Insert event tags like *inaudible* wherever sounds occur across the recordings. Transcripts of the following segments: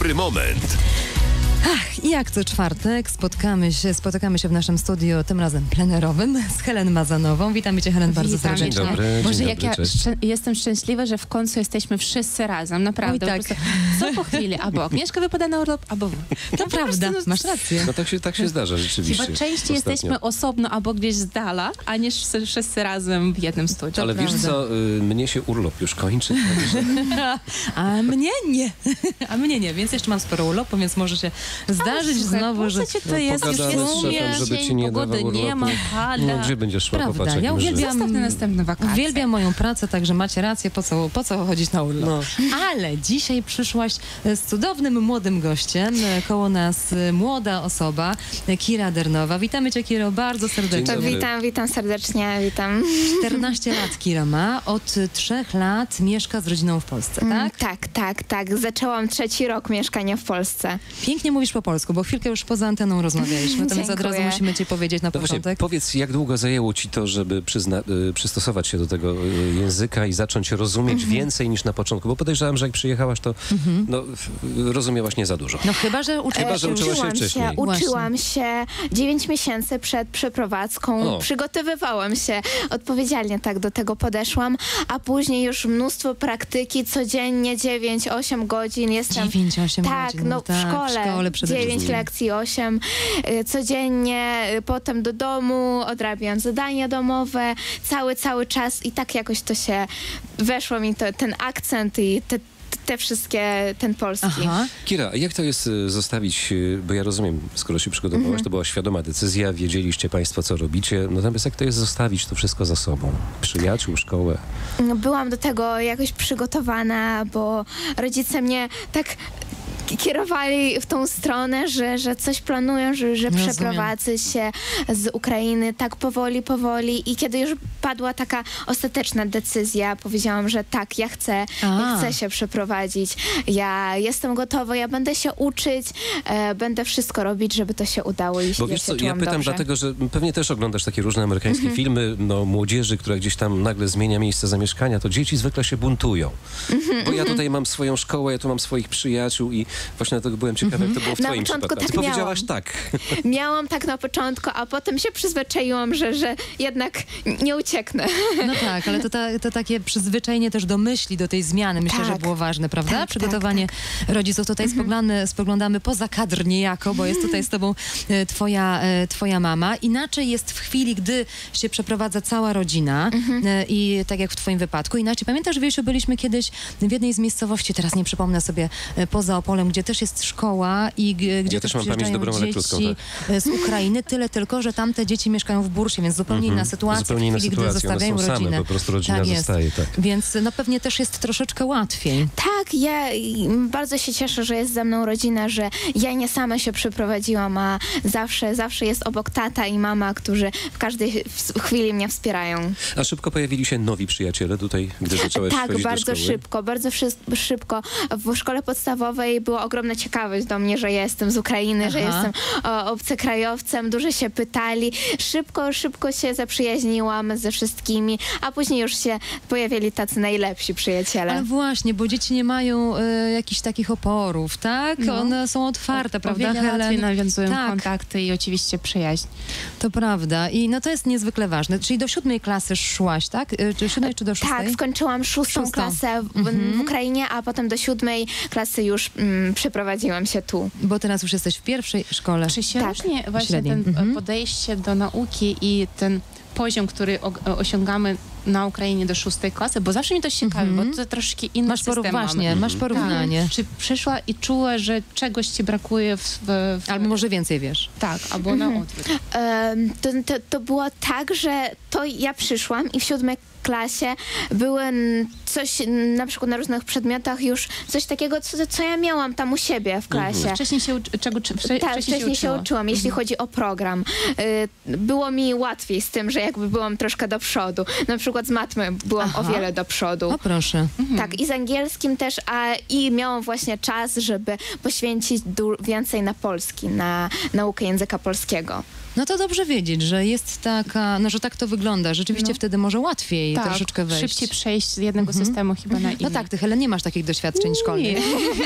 dobry moment. Ach, i jak co czwartek spotykamy się, spotykamy się w naszym studiu, tym razem plenerowym, z Helen Mazanową. Witamy Cię, Helen, bardzo Witam. serdecznie. Dzień dobry. Boże, dzień jak dobry, ja cześć. szczę- jestem szczęśliwa, że w końcu jesteśmy wszyscy razem, naprawdę. Oj, tak. Po Co po chwili, albo Agnieszka wypada na urlop, albo wy. To prawda, no, masz rację. No tak się, tak się zdarza rzeczywiście. Chyba częściej ostatnio. jesteśmy osobno albo gdzieś z dala, a niż wszyscy- razem w jednym studiu. Ale wiesz prawda. co, y, mnie się urlop już kończy. także- *laughs* A mnie nie. *laughs* A mnie nie, więc jeszcze mam sporo urlopu, więc może się zdarzyć Słuchaj, znowu, że... co ci to jest? Już Pogadamy jest żeby ci nie pogody dawał nie ma, pada. No gdzie będziesz szła? Prawda, Popatrz, ja uwielbiam- na następne wakacje. Uwielbiam moją pracę, także macie rację, po co, po co chodzić na urlop. No. Ale dzisiaj przyszłaś z cudownym młodym gościem. Koło nas e, młoda osoba, Kira Dernowa. Witamy Cię, Kiro, bardzo serdecznie. dobry. Witam, witam serdecznie, witam. 14 lat Kira ma, od trzech lat mieszka z rodziną w Polsce, Mm, tak? Tak, tak, tak. Zaczęłam trzeci rok mieszkania w Polsce. Pięknie mówisz po polsku, bo chwilkę już poza anteną rozmawialiśmy, to więc od razu musimy Cię powiedzieć na No właśnie, początek. powiedz, jak długo zajęło ci to, żeby przyzna- y, przystosować się do tego y, języka i zacząć rozumieć Mhm. więcej niż na początku? Bo podejrzewam, że jak przyjechałaś, to no, f- rozumiałaś nie za dużo. No chyba, że uczyłaś Chyba, że uczyłaś się uczyłam wcześniej. się, uczyłam się 9 miesięcy przed przeprowadzką. O. Przygotowywałam się, odpowiedzialnie tak do tego podeszłam, a później już mnóstwo praktyki, codziennie 9-8 godzin jestem 9-8 Tak, godzin. no tak, w szkole, w szkole przede 9 wszystkim. lekcji, 8 y, codziennie, y, potem do domu, odrabiam zadania domowe, cały, cały czas i tak jakoś to się, weszło mi to, ten akcent i te, te wszystkie, ten polski. Aha. Kira, jak to jest y, zostawić, bo ja rozumiem, skoro się przygotowałaś, Mhm. to była świadoma decyzja, wiedzieliście państwo, co robicie, natomiast jak to jest zostawić to wszystko za sobą? Przyjaciół, szkołę? Byłam do tego jakoś przygotowana, bo rodzice mnie tak kierowali w tą stronę, że, że coś planują, że, że Rozumiem. przeprowadzę się z Ukrainy tak powoli, powoli i kiedy już padła taka ostateczna decyzja, powiedziałam, że tak, ja chcę, ja chcę się przeprowadzić, ja jestem gotowa, ja będę się uczyć, e, będę wszystko robić, żeby to się udało i Bo ja wiesz się co, ja pytam dobrze. dlatego, że pewnie też oglądasz takie różne amerykańskie Mhm. filmy, no młodzieży, która gdzieś tam nagle zmienia miejsce zamieszkania, to dzieci zwykle się buntują. Mhm, Bo ja tutaj mam swoją szkołę, ja tu mam swoich przyjaciół i właśnie dlatego byłem ciekawy, jak to było w Na twoim początku przypadku. tak powiedziałaś miałam. tak. *laughs* Miałam tak na początku, a potem się przyzwyczaiłam, że, że jednak nie ucieknę. *laughs* No tak, ale to, ta, to takie przyzwyczajenie też do myśli, do tej zmiany, myślę, Tak. że było ważne, prawda? Tak, Przygotowanie rodziców. Tutaj spoglądamy, spoglądamy poza kadr niejako, bo jest tutaj z tobą e, twoja, e, twoja mama. Inaczej jest w chwili, gdy się przeprowadza cała rodzina e, i tak jak w twoim wypadku. Inaczej, pamiętasz, Wiesiu, byliśmy kiedyś w jednej z miejscowości, teraz nie przypomnę sobie, poza Opolem, gdzie też jest szkoła i gdzie Ja też mam pamięć dobrą, tak. dzieci e, z Ukrainy, tyle tylko, że tamte dzieci mieszkają w Bursie, więc zupełnie inna sytuacja Zupełnie inna w chwili, gdy sytuacja. One zostawiają są same, rodzinę. po prostu rodzina tak jest. zostaje, tak. Więc no pewnie też jest troszeczkę łatwiej. Tak, ja bardzo się cieszę, że jest ze mną rodzina, że ja nie sama się przeprowadziłam, a zawsze, zawsze jest obok tata i mama, którzy w każdej chwili mnie wspierają. A szybko pojawili się nowi przyjaciele tutaj, gdy *laughs* zaczęłaś tak, bardzo szybko, bardzo szybko. W szkole podstawowej była ogromna ciekawość do mnie, że ja jestem z Ukrainy, że Aha. jestem o, obcokrajowcem, dużo się pytali. Szybko, szybko się zaprzyjaźniłam ze wszystkimi, a później już się pojawili tacy najlepsi przyjaciele. Ale właśnie, bo dzieci nie mają e, jakichś takich oporów, tak? No. One są otwarte, O prawda, wiele łatwiej Helen? nawiązują Tak. kontakty i oczywiście przyjaźń. To prawda. I no to jest niezwykle ważne. Czyli do siódmej klasy szłaś, tak? E, Czy siódmej, czy do szóstej? Tak, skończyłam szóstą, Szóstą. klasę w, w Ukrainie, a potem do siódmej klasy już mm, przeprowadziłam się tu. Bo teraz już jesteś w pierwszej szkole. Czy się Tak, różni właśnie średniej. ten Mhm. e, podejście do nauki i ten poziom, który o, osiągamy na Ukrainie do szóstej klasy? Bo zawsze mi to ciekawi, Mhm. bo to troszkę inny Masz poru- system właśnie, mamy. masz porównanie. Tak. Czy przyszła i czuła, że czegoś ci brakuje w... w, w Albo może więcej wiesz. Tak, albo na odwrót. Em, to, to, to było tak, że to ja przyszłam i w siódmej klasie były coś, na przykład na różnych przedmiotach już coś takiego, co, co ja miałam tam u siebie w klasie. Wcześniej się, uczy- czego, czy, wcze, Tak, wcześniej się uczyła. uczyłam, jeśli chodzi o program. Y, Było mi łatwiej z tym, że jakby byłam troszkę do przodu. Na przykład z matmy byłam Aha. o wiele do przodu. O proszę. Tak, i z angielskim też, a i miałam właśnie czas, żeby poświęcić więcej na polski, na naukę języka polskiego. No to dobrze wiedzieć, że jest taka, no że tak to wygląda. Rzeczywiście No. wtedy może łatwiej tak, troszeczkę wejść. szybciej przejść z jednego systemu chyba na inny. No tak, ty Helen nie masz takich doświadczeń szkolnych.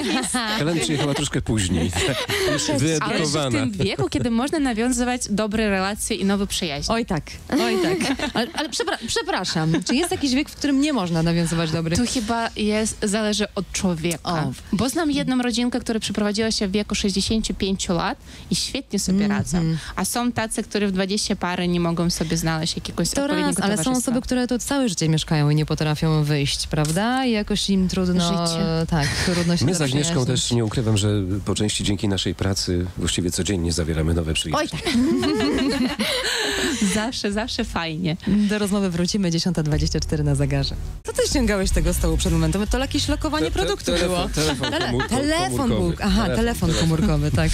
*laughs* Helen przyjechała troszkę później. *laughs* Już Ale jeszcze w wyedukowana. tym wieku, kiedy można nawiązywać dobre relacje i nowe przyjaźnie. Oj tak, oj tak. Ale, ale przepra- przepraszam, czy jest jakiś wiek, w którym nie można nawiązywać dobrych... To chyba jest, zależy od człowieka. O. Bo znam jedną rodzinkę, która przeprowadziła się w wieku 65 lat i świetnie sobie Mhm. radzą. A są tacy, którzy w 20 pary nie mogą sobie znaleźć jakiegoś To odpowiedniego raz, ale są osoby, które to całe życie mieszkają i nie potrafią wyjść, prawda? I jakoś im trudno... Życie. Tak, trudno się My z Agnieszką też nie ukrywam, że po części dzięki naszej pracy właściwie codziennie zawieramy nowe przyjaźnie. Oj tak, *laughs* Zawsze, zawsze fajnie. do rozmowy wrócimy 10.24 na zegarze. Co ty ściągałeś tego stołu przed momentem? To jakieś lokowanie Te- te- produktu telefon- było. Telefon, telefon był, aha, telefon, komórkowy, tak.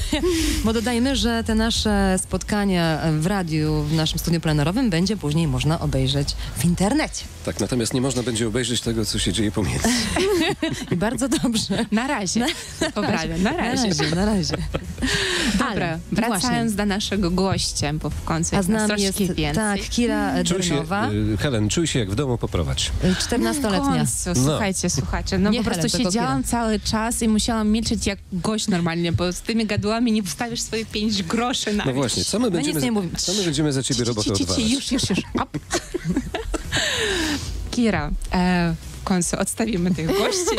*laughs* Bo dodajmy, że te nasze spotkania w radiu, w naszym studiu plenerowym będzie później można obejrzeć w internecie. Tak, natomiast nie można będzie obejrzeć tego, co się dzieje pomiędzy. *laughs* I bardzo dobrze. Na razie. Poprawiam, na Na razie. razie, na razie. Dobra, Ale, wracając do naszego gościa, bo w końcu A nami jest więcej. tak, Kira Czuj się, Dernowa, y, Helen, czuj się jak w domu, poprowadź. W 14-letnia. końcu, No. słuchajcie, słuchajcie, no Nie po prostu Helen, siedziałam cały czas i musiałam milczeć jak gość normalnie, bo z tymi gadłami nie wstawisz swoje pięć groszy na No właśnie, co my nic będziemy, nie mówimy. co my będziemy za ciebie robotę odwalać? Już, już, już. Kira, e, w końcu odstawimy tych gości.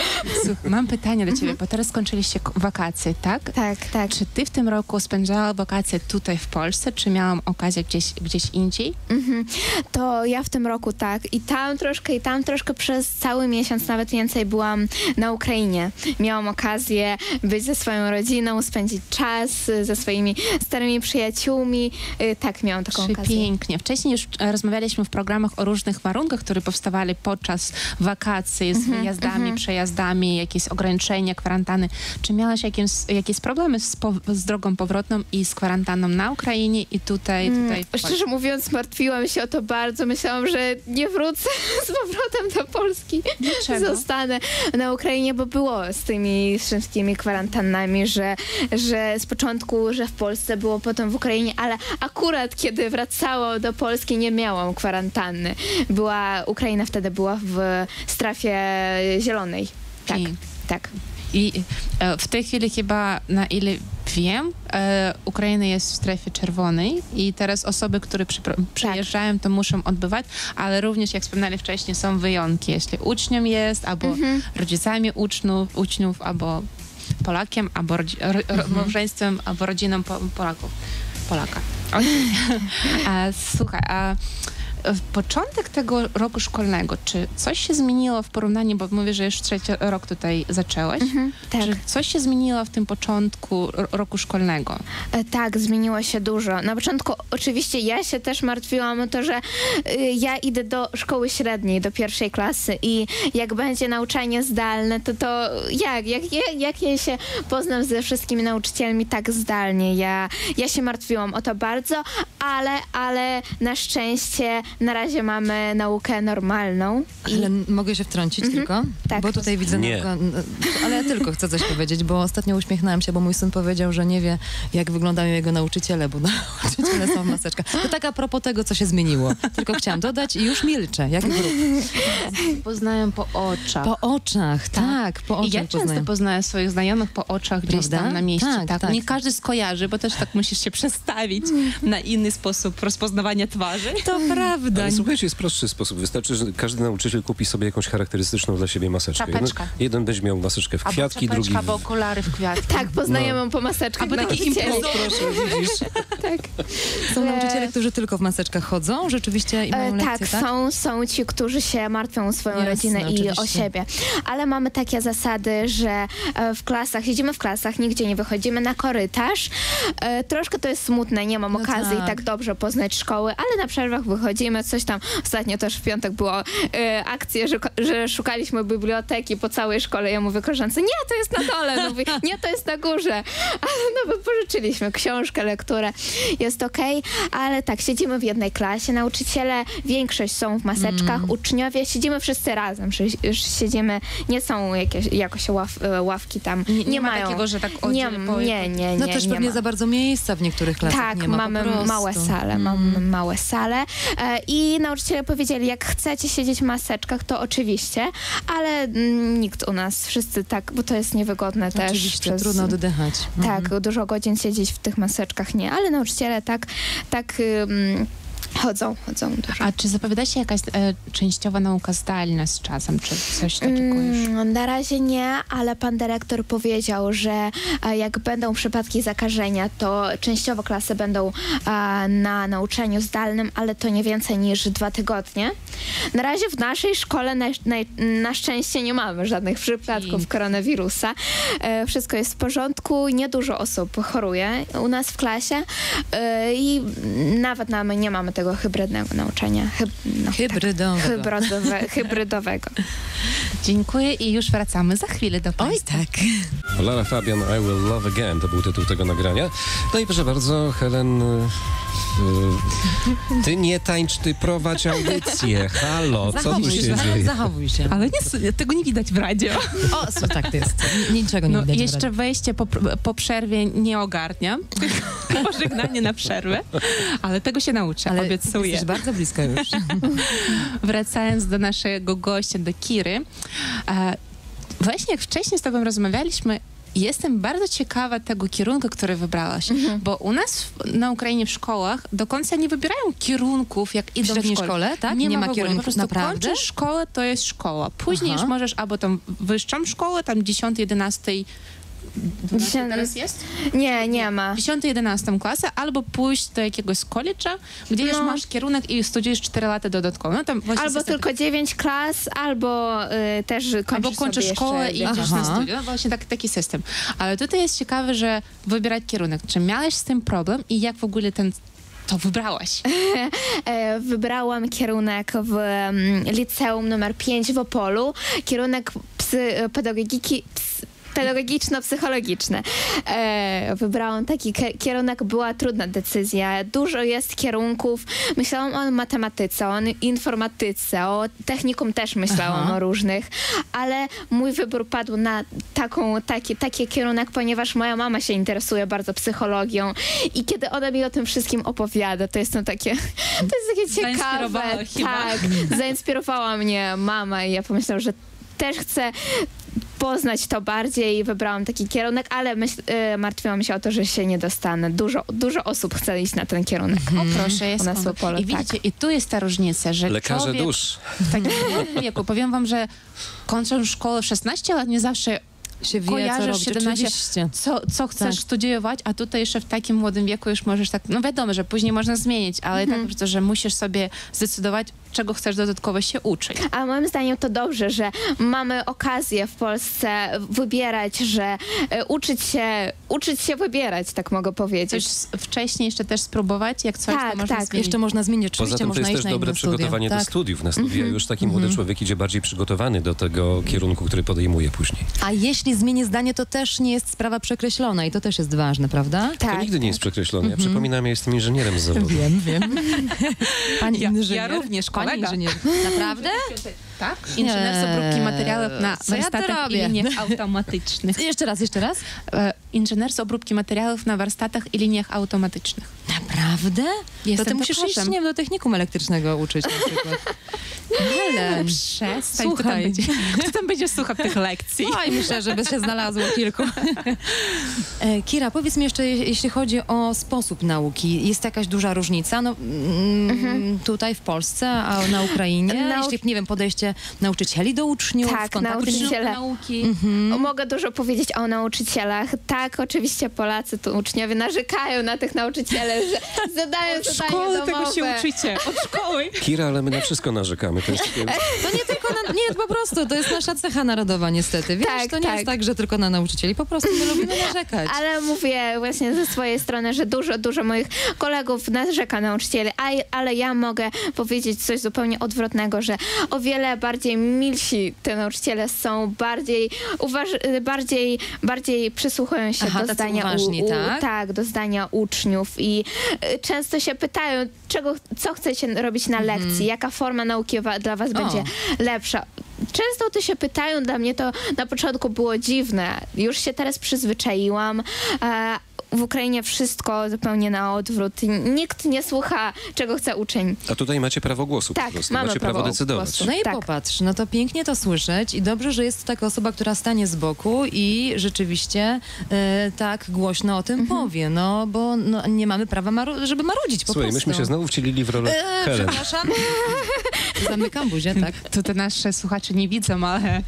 Mam pytanie do ciebie, bo teraz skończyliście wakacje, tak? Tak, tak. Czy ty w tym roku spędzała wakacje tutaj w Polsce, czy miałam okazję gdzieś, gdzieś indziej? Mhm. To ja w tym roku tak. I tam troszkę, i tam troszkę przez cały miesiąc, nawet więcej byłam na Ukrainie. Miałam okazję być ze swoją rodziną, spędzić czas ze swoimi starymi przyjaciółmi. Y, Tak, miałam taką okazję. Przepięknie. Wcześniej już e, rozmawialiśmy w programach o różnych warunkach, które powstawali podczas wakacji z Mhm, wyjazdami, przejazdami, jakieś ograniczenia, kwarantanny. Czy miałaś jakieś, jakieś problemy z, z drogą powrotną i z kwarantanną na Ukrainie i tutaj, tutaj w Mm? Szczerze mówiąc, martwiłam się o to bardzo. Myślałam, że nie wrócę *laughs* z powrotem do Polski. Dlaczego? Zostanę na Ukrainie, bo było z tymi wszystkimi kwarantannami, że, że z początku, że w Polsce było, potem w Ukrainie, ale akurat kiedy wracałam do Polski, nie miałam kwarantanny. Była, Ukraina wtedy była w strefie zielonej. Tak, I- tak. I e, w tej chwili chyba, na ile wiem, e, Ukraina jest w strefie czerwonej i teraz osoby, które Tak. przyjeżdżają, to muszą odbywać, ale również, jak wspomnieli wcześniej, są wyjątki. Jeśli uczniem jest, albo Mhm. rodzicami uczniów, uczniów albo Polakiem, albo rodzi- ro- ro- Mhm. małżeństwem, albo rodziną po- Polaków. Polaka. Okej. *laughs* *laughs* A, Słuchaj, a początek tego roku szkolnego, czy coś się zmieniło w porównaniu, bo mówię, że już trzeci rok tutaj zaczęłaś, Mhm, tak. czy coś się zmieniło w tym początku ro- roku szkolnego? E, Tak, zmieniło się dużo. Na początku oczywiście ja się też martwiłam o to, że y, ja idę do szkoły średniej, do pierwszej klasy i jak będzie nauczanie zdalne, to to jak? Jak, jak, jak ja się poznam ze wszystkimi nauczycielmi tak zdalnie? Ja, ja się martwiłam o to bardzo, ale, ale na szczęście na razie mamy naukę normalną. I Ale mogę się wtrącić tylko? Tak. Bo tutaj widzę... Nie. nauka- ale ja tylko chcę coś powiedzieć, bo ostatnio uśmiechnęłam się, bo mój syn powiedział, że nie wie, jak wyglądają jego nauczyciele, bo *laughs* nauczyciele są w maseczkach. To tak a propos tego, co się zmieniło. Tylko chciałam dodać i już milczę, jak grób. *laughs* Poznają po oczach. Po oczach, tak, po I oczach ja często poznaję. poznaję swoich znajomych po oczach gdzieś Prawda? tam na mieście. Tak, Tak, tak. Nie każdy skojarzy, bo też tak musisz się przestawić na inny sposób rozpoznawania twarzy. To *laughs* prawda. Ale słuchajcie, jest prostszy sposób. Wystarczy, że każdy nauczyciel kupi sobie jakąś charakterystyczną dla siebie maseczkę. Jeden, jeden będzie miał maseczkę w kwiatki, albo drugi... albo okulary w kwiatki. tak, poznajemy po maseczkach Albo taki imprezowy. Proszę, widzisz? *laughs* Tak. Są nauczyciele, którzy tylko w maseczkach chodzą, rzeczywiście i mają E, lekcje, tak, tak? są, są ci, którzy się martwią o swoją Jasne, rodzinę i o oczywiście. siebie. Ale mamy takie zasady, że e, w klasach, siedzimy w klasach, nigdzie nie wychodzimy na korytarz. E, troszkę to jest smutne, nie mam No okazji tak. tak. Dobrze poznać szkoły, ale na przerwach wychodzimy, coś tam. Ostatnio też w piątek było e, akcje, że, że szukaliśmy biblioteki po całej szkole. Ja mówię koleżance, nie, to jest na dole. Mówi, nie, to jest na górze. Ale no, bo pożyczyliśmy książkę, lekturę. jest okej, ale tak, siedzimy w jednej klasie, nauczyciele, większość są w maseczkach, Mm. uczniowie, siedzimy wszyscy razem, siedzimy, nie są jakieś, jakoś ław, e, ławki tam, Nie, nie, nie ma mają. takiego, że tak nie, po- nie, nie, No nie, też nie pewnie ma. za bardzo miejsca w niektórych klasach Tak, nie ma mamy po prostu. Małe sale, Mm. mamy małe sale i nauczyciele powiedzieli, jak chcecie siedzieć w maseczkach, to oczywiście, ale mm, nikt u nas, wszyscy tak, bo to jest niewygodne też. Oczywiście, trudno oddychać. Tak, Mhm. dużo godzin siedzieć w tych maseczkach nie, ale nauczyciele tak, tak chodzą, chodzą dużo. A czy zapowiada się jakaś e, częściowa nauka zdalna z czasem, czy coś takiego już? Mm, na razie nie, ale pan dyrektor powiedział, że e, jak będą przypadki zakażenia, to częściowo klasy będą e, na nauczaniu zdalnym, ale to nie więcej niż dwa tygodnie. Na razie w naszej szkole na, na, na szczęście nie mamy żadnych przypadków koronawirusa. E, wszystko jest w porządku, niedużo osób choruje u nas w klasie e, i nawet mamy, nie mamy tego hybrydnego nauczania. Hyb, no, Hybrydowego. hybrydowe, *laughs* hybrydowego. Dziękuję i już wracamy za chwilę do Oj, Państwa. tak. Lara Fabian, I Will Love Again, to był tytuł tego nagrania. No i proszę bardzo, Helen, ty nie tańcz, ty prowadź audycję. Halo, co tu się się, dzieje? zachowuj się. Ale nie, tego nie widać w radio. O, tak to jest. Niczego nie No, widać. w jeszcze wejście po, po przerwie nie ogarnia. *laughs* Pożegnanie na przerwę. Ale tego się nauczę, Ale obiecuję. jesteś bardzo blisko już. *laughs* Wracając do naszego gościa, do Kiry. E, właśnie jak wcześniej z tobą rozmawialiśmy, jestem bardzo ciekawa tego kierunku, który wybrałaś, bo u nas w, na Ukrainie w szkołach do końca nie wybierają kierunków, jak W idą średniej w szkole. tak? Nie, Nie ma, ma w kierunku- Po prostu naprawdę? kończysz szkołę, to jest szkoła. Później Aha. już możesz albo tam wyższą szkołę, tam 10, 11, 12 Dziesię- teraz jest? Nie, nie ma. 10-11 klasę, albo pójść do jakiegoś college'a, gdzie już No. masz kierunek i studiujesz 4 lata dodatkowo. No, tam Albo system tylko 9 klas, albo y, też kończysz Albo kończysz szkołę i idziesz Aha. na studia. No właśnie tak, taki system. Ale tutaj jest ciekawe, że wybierać kierunek. Czy miałeś z tym problem i jak w ogóle ten to wybrałaś? *laughs* E, Wybrałam kierunek w mm, liceum numer 5 w Opolu. Kierunek psy, pedagogiki. Ps, Pedagogiczno-psychologiczny. E, wybrałam taki kierunek, była trudna decyzja. Dużo jest kierunków. Myślałam o matematyce, o informatyce, o technikum też myślałam Aha. o różnych, ale mój wybór padł na taką, taki, taki kierunek, ponieważ moja mama się interesuje bardzo psychologią i kiedy ona mi o tym wszystkim opowiada, to jest to takie, *laughs* to jest takie ciekawe. Chyba. Tak, zainspirowała mnie mama i ja pomyślałam, że też chcę poznać to bardziej i wybrałam taki kierunek, ale myśl, y, martwiłam się o to, że się nie dostanę. Dużo, dużo osób chce iść na ten kierunek. O proszę, jest U nas w on. Opolu, I widzicie, i tu jest ta różnica, że Lekarze człowiek dusz. w takim *laughs* wieku, powiem wam, że kończąc szkołę w 16 lat, nie zawsze Się wie, co Kojarzysz robić. 17 Oczywiście. co, co chcesz Tak. studiować, a tutaj jeszcze w takim młodym wieku już możesz tak, no wiadomo, że później można zmienić, ale tak po prostu, że musisz sobie zdecydować, czego chcesz dodatkowo się uczyć. A moim zdaniem to dobrze, że mamy okazję w Polsce wybierać, że y, uczyć się, uczyć się wybierać, tak mogę powiedzieć. Coś wcześniej jeszcze też spróbować, jak coś, Tak, to można tak. zmienić. Jeszcze można zmienić. Poza Oczywiście tym to można jest iść też dobre inne studia. przygotowanie do Tak. studiów. Na studia już taki młody człowiek idzie bardziej przygotowany do tego kierunku, który podejmuje później. A jeśli zmieni zdanie, to też nie jest sprawa przekreślona i to też jest ważne, prawda? To tak. nigdy nie jest przekreślone. Ja przypominam, ja jestem inżynierem z zawodu. Wiem, wiem. *laughs* Pani Ja- inżynier. ja również, Pani kolega. inżynier. Naprawdę? Tak? Inżynier z obróbki materiałów na Co ja to warsztatach i robię? liniach *laughs* automatycznych. Jeszcze raz, jeszcze raz. E, Inżynier z obróbki materiałów na warsztatach i liniach automatycznych. Naprawdę? Jestem to ty musisz iść, nie wiem, do technikum elektrycznego uczyć na przykład. *laughs* Helen. Przestań, kto tam Słuchaj. będzie, kto tam będzie słuchał tych lekcji? Oj, myślę, żeby się znalazło kilku. *laughs* E, Kira, powiedz mi jeszcze, je- jeśli chodzi o sposób nauki, jest jakaś duża różnica no, mm, tutaj w Polsce, a na Ukrainie? Nau- Jeśli, nie wiem, podejście nauczycieli do uczniów, Tak, nauczyciele. nauki. Mhm. O, Mogę dużo powiedzieć o nauczycielach. Tak, oczywiście Polacy, tu uczniowie narzekają na tych nauczycieli, że *laughs* zadają Od szkoły domowe. tego się uczycie, od szkoły. Kira, ale my na wszystko narzekamy. To jest takie... To nie tylko na, nie, po prostu, to jest nasza cecha narodowa niestety. Wiesz, Tak, to nie tak. jest tak, że tylko na nauczycieli, po prostu my lubimy *laughs* narzekać. Ale mówię właśnie ze swojej strony, że dużo, dużo moich kolegów narzeka na nauczycieli, a, ale ja mogę powiedzieć coś zupełnie odwrotnego, że o wiele bardziej milsi te nauczyciele są, bardziej, uważ- bardziej, bardziej przysłuchują się Aha, do zdania uważni, tak? tak, do zdania uczniów i y, często się pytają, czego, co chcecie robić na lekcji, jaka forma nauki wa- dla was będzie lepsza. Często o to się pytają, dla mnie to na początku było dziwne. Już się teraz przyzwyczaiłam. W Ukrainie wszystko zupełnie na odwrót. Nikt nie słucha, czego chce uczeń. A tutaj macie prawo głosu Tak, po prostu. mamy macie prawo, prawo decydować. głosu. No i Tak. popatrz, no to pięknie to słyszeć i dobrze, że jest taka osoba, która stanie z boku i rzeczywiście e, tak głośno o tym Mhm. powie, no bo no, nie mamy prawa, maru- żeby marudzić po Słuchaj, prostu. myśmy się znowu wcielili w rolę E, Helen. przepraszam. *laughs* Zamykam buzię, tak. Tutaj nasze słuchacze nie widzą, ale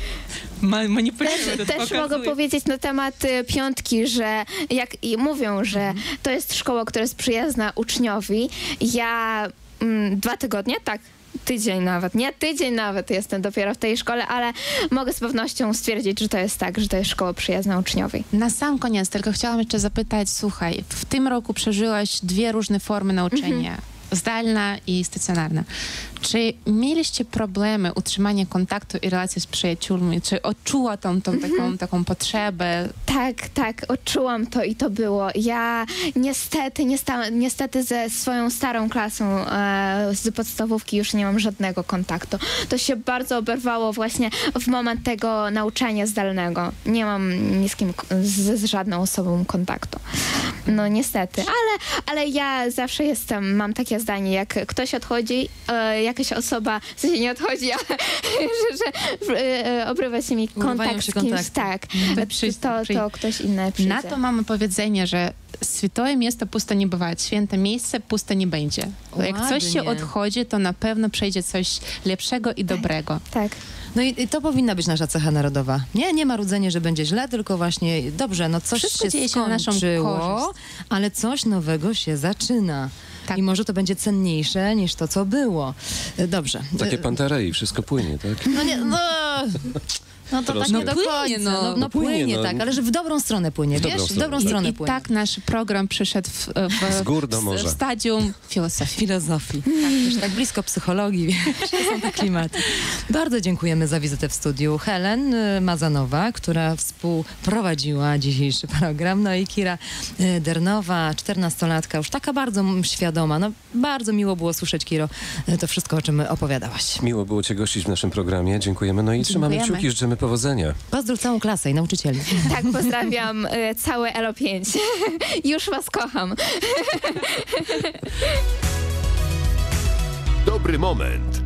ma- manipulują. Też, to też mogę powiedzieć na temat y, piątki, że jak i mówią, że to jest szkoła, która jest przyjazna uczniowi. Ja mm, dwa tygodnie, tak. Tydzień nawet, nie tydzień nawet jestem dopiero w tej szkole, ale mogę z pewnością stwierdzić, że to jest tak, że to jest szkoła przyjazna uczniowi. Na sam koniec tylko chciałam jeszcze zapytać, słuchaj, w tym roku przeżyłaś dwie różne formy nauczania. Zdalna i stacjonarna. Czy mieliście problemy utrzymania kontaktu i relacji z przyjaciółmi? Czy odczuła tą, tą taką, taką potrzebę? Tak, tak, odczułam to i to było. Ja niestety, niestety ze swoją starą klasą e, z podstawówki już nie mam żadnego kontaktu. To się bardzo oberwało właśnie w moment tego nauczania zdalnego. Nie mam ni z kim, z, z żadną osobą kontaktu. No niestety, ale, ale ja zawsze jestem, mam takie zdanie, jak ktoś odchodzi, e, jakaś osoba, w sensie nie odchodzi, *laughs* ale że, że e, obrywa się mi Urywają kontakt się z kimś, kontakty. tak, To przyjść- to, przyjść. to ktoś inny przyjdzie. Na to mamy powiedzenie, że święte miejsce puste nie bywa, święte miejsce puste nie będzie. Jak coś się odchodzi, to na pewno przejdzie coś lepszego i dobrego. Tak. No i, i to powinna być nasza cecha narodowa. Nie, nie marudzenie, że będzie źle, tylko właśnie dobrze, no coś Wszystko się dzieje się na naszą skończyło, korzyść. ale coś nowego się zaczyna. Tak. I może to będzie cenniejsze niż to, co było. E, Dobrze. Takie E, pantarei, wszystko płynie, tak? No nie, no... No to tak nie do Płynie, końca. no. No, no No płynie, płynie, no. tak, ale że w dobrą stronę płynie, W wiesz? dobrą W dobrą stronę, stronę I płynie. tak nasz program przyszedł w, w, Z gór do morza. w stadium filozofii. filozofii. Tak, wiesz, tak blisko psychologii, wiesz, *laughs* to są te klimaty. Bardzo dziękujemy za wizytę w studiu. Helen y, Mazanowa, która współprowadziła dzisiejszy program, no i Kira y, Dernowa, czternastolatka, już taka bardzo świadoma. No, bardzo miło było słyszeć, Kiro, y, to wszystko, o czym opowiadałaś. Miło było Cię gościć w naszym programie. Dziękujemy. No i trzymamy kciuki, życzymy powodzenia. Pozdrów całą klasę i nauczycieli. *laughs* Tak, pozdrawiam y, całe ELO5. *laughs* Już was kocham. Dobry moment.